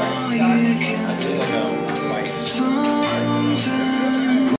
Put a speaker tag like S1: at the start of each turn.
S1: oh, did.